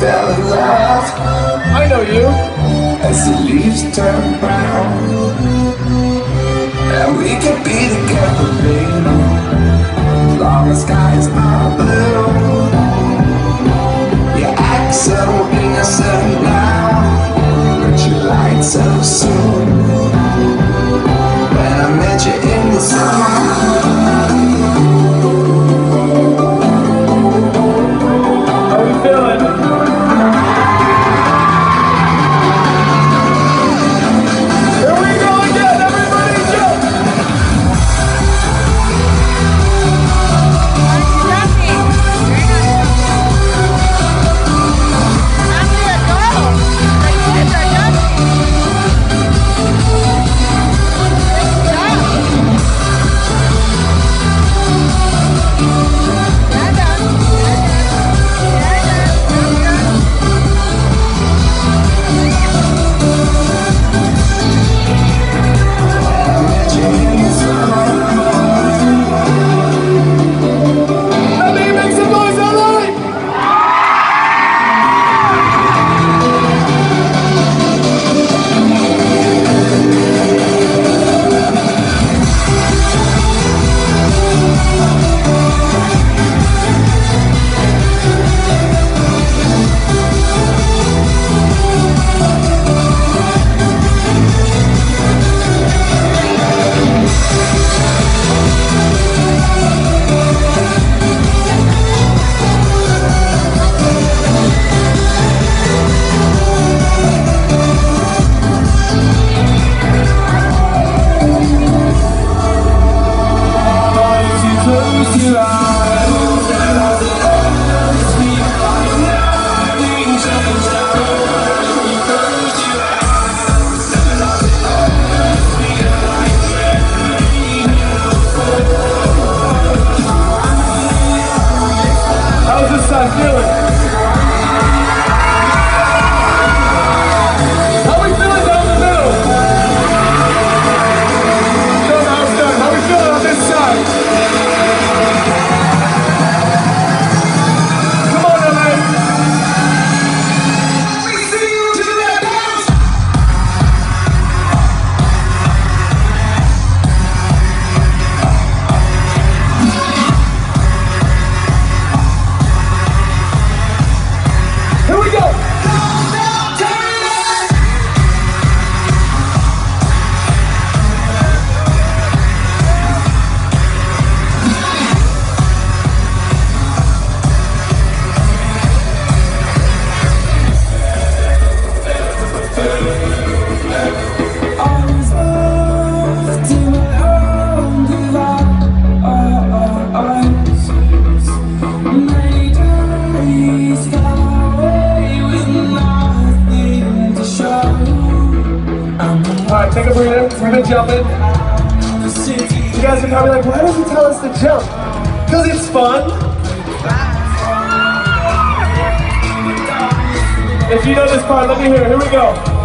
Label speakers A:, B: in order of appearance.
A: fell in love
B: I know you.
A: as the leaves turn brown.
B: Right, take a breather. We've been jumping. You guys are probably like, why does he tell us to jump? Because it's fun. If you know this part, let me hear it. Here we go.